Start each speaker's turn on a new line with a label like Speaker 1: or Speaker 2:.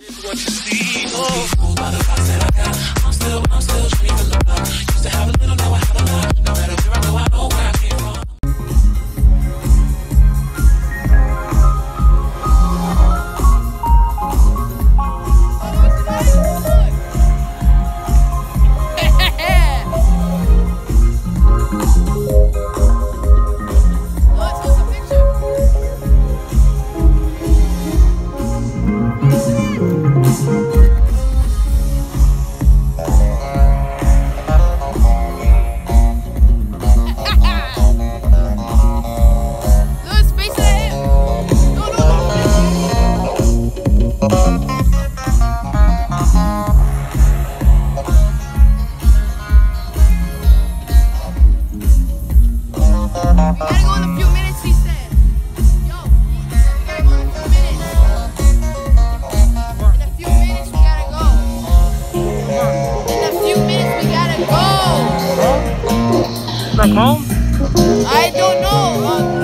Speaker 1: What you see. Oh.
Speaker 2: back home?
Speaker 1: I don't know.